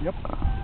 Yep.